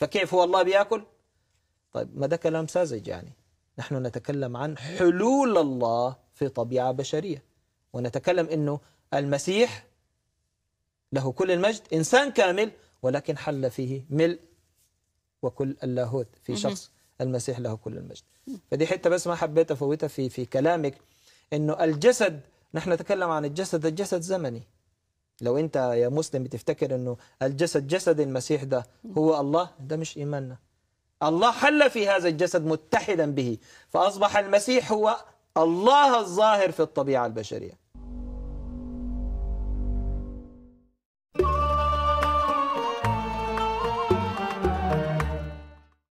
كيف هو الله بياكل؟ طيب ما ده كلام ساذج يعني نحن نتكلم عن حلول الله في طبيعة بشرية ونتكلم أنه المسيح له كل المجد إنسان كامل ولكن حل فيه ملء وكل اللاهوت في شخص. المسيح له كل المجد. فدي حتة بس ما حبيت أفوتها في في كلامك أنه الجسد نحن نتكلم عن الجسد الجسد زمني. لو أنت يا مسلم بتفتكر أنه الجسد جسد المسيح ده هو الله ده مش إيماننا. الله حل في هذا الجسد متحدا به فأصبح المسيح هو الله الظاهر في الطبيعة البشرية.